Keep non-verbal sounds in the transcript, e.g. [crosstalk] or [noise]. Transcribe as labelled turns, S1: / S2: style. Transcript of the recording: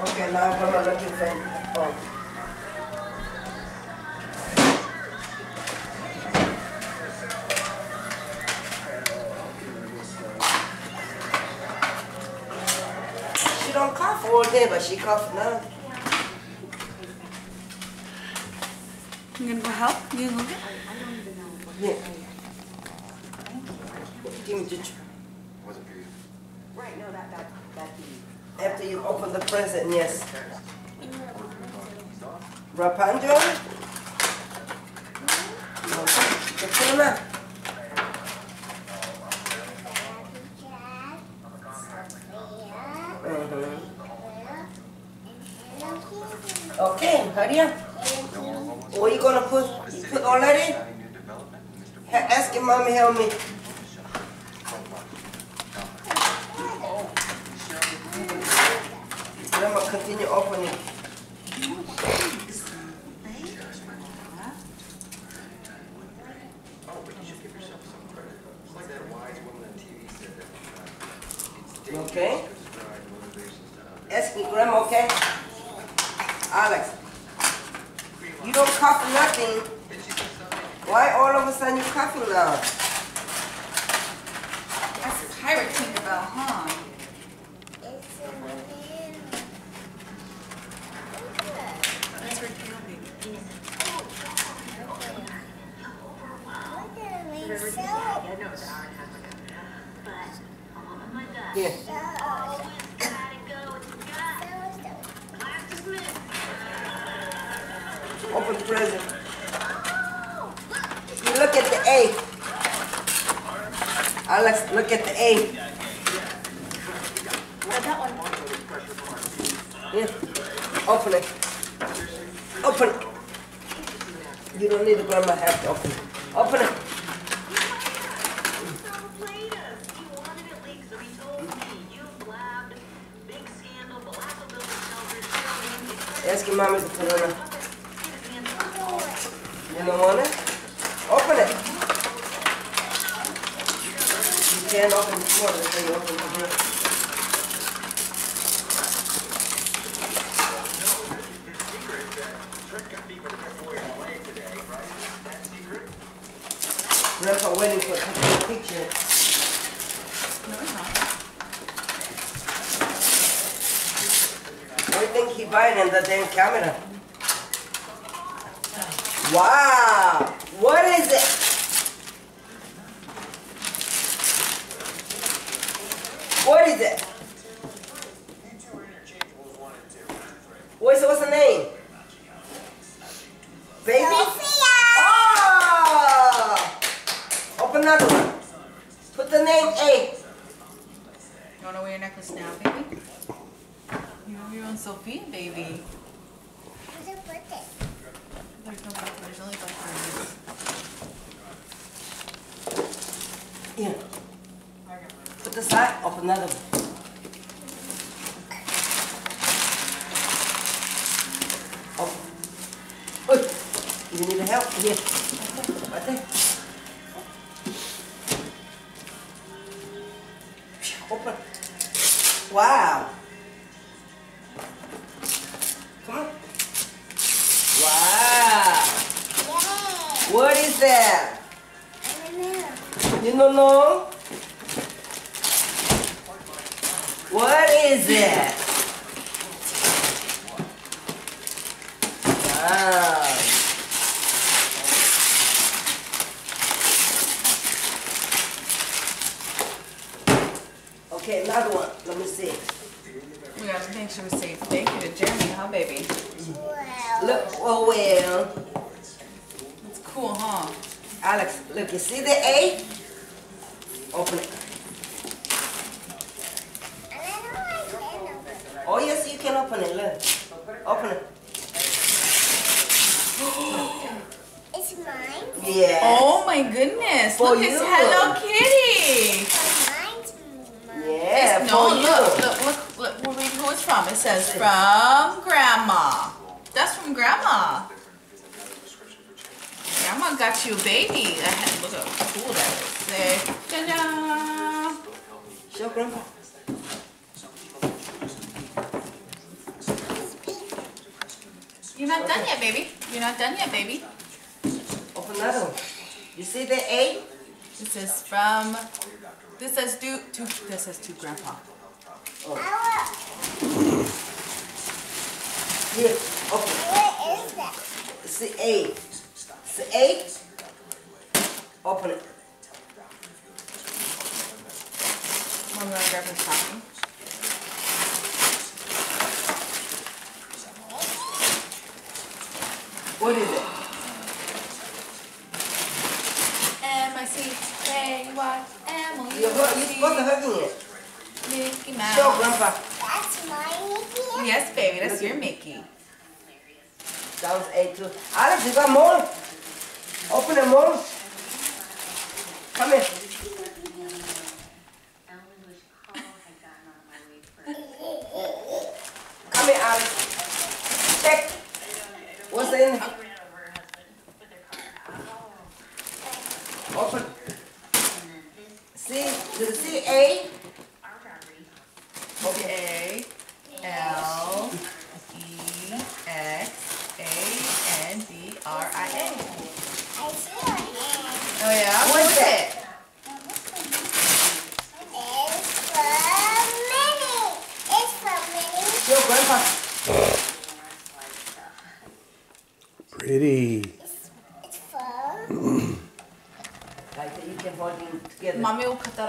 S1: Okay, now I'm gonna look for oh. She don't cough all day, but she cough now.
S2: You gonna go help? You gonna go get?
S1: Yeah. Give me the tr-
S3: Right, no, that, that, that the.
S1: After you open the present, yes. Rapunzel? Put. Mhm. Okay, hurry up. What you gonna put? You put already? Ha- Ask your mommy help me. Then I'm gonna continue opening. Okay. Ask me, Grandma, okay? Alex, you don't cough nothing. Why all of a sudden you coughing now?
S2: That's a pirate Tinkerbell, huh? That's her tail, baby.
S1: Here. Open the present. You look at the A. Alex, look at the A. Here. Open it. Open it. You don't need the grandma have to open it. Open it. Ask your mommy it on. You don't want it? Open it. You can't open the door until you open the door. Grandpa waiting for a picture.
S2: No, it's not.
S1: What do you think he buying in the damn camera? Wow! What is it? What is it? What's, what's the name? Baby? Oh! Ah! Open another one. Put the name A.
S2: You wanna wear your necklace now, baby? You know your own Sophia, baby. There's no black there's only black ones.
S1: Here. Put the side, open another one. Oh. Oi. You need help? Here. Right there. Open. Wow. What is that? You don't know? What is it? Wow. Okay, another one. Let me see.
S2: We have to make sure we say thank you to Jeremy, huh, baby?
S1: Look, oh well.
S2: It's cool, huh?
S1: Alex, look, you see the A? Open it. Oh, yes, you can open it. Look. Open it. [gasps]
S4: It's mine.
S1: Yeah.
S2: Oh my goodness!
S1: For
S2: look, it's. Hello Kitty.
S4: Mine's mine.
S1: Yeah,
S2: no,
S1: for you.
S2: look, look, look, look. We'll read who it's from. It says from Grandma. That's from Grandma. Grandma got you a baby. That had- Look how cool that is. Say, ta-da!
S1: Show grandpa.
S2: You're not done yet, baby. You're not done yet, baby.
S1: Open that one. You see the A?
S2: This is from. This says to to. This says to Grandpa.
S1: Oh.
S4: I
S1: Here, open.
S4: will. What is that?
S1: It's the A. It's the Open it.
S2: Mom, you wanna grab his stocking?
S1: What is it?
S2: M I C K Y M O U
S1: You're, hug- you're supposed to hugging it.
S2: Mickey
S1: Show
S2: Mouse.
S1: Grandpa.
S4: That's my Mickey.
S2: Yes, baby, that's your Mickey.
S1: That was A too. Alex, you got more? Open the more. Come here. Come here, Alex. Check. What's in? Open. See, do you see A? Okay.
S2: A L E X A N D R I A.
S4: I see your hand.
S2: Oh yeah?
S1: What is that?
S4: It's for Minnie. It's for Minnie.
S1: Show Grandpa.
S5: Pretty.
S4: It's for.
S1: You can hold them together.
S2: Mommy will cut that